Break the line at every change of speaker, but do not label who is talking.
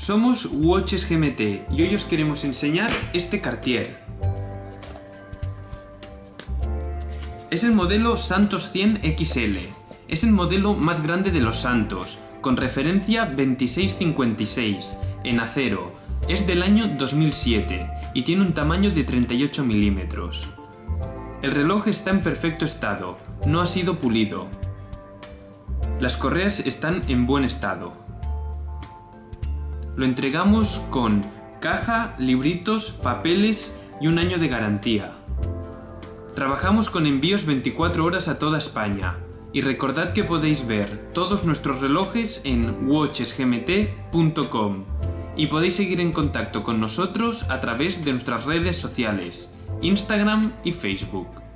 Somos Watches GMT y hoy os queremos enseñar este Cartier. Es el modelo Santos 100 XL. Es el modelo más grande de los Santos, con referencia 2656, en acero. Es del año 2007 y tiene un tamaño de 38 milímetros. El reloj está en perfecto estado, no ha sido pulido. Las correas están en buen estado. Lo entregamos con caja, libritos, papeles y un año de garantía. Trabajamos con envíos 24 horas a toda España y recordad que podéis ver todos nuestros relojes en watchesgmt.com y podéis seguir en contacto con nosotros a través de nuestras redes sociales, Instagram y Facebook.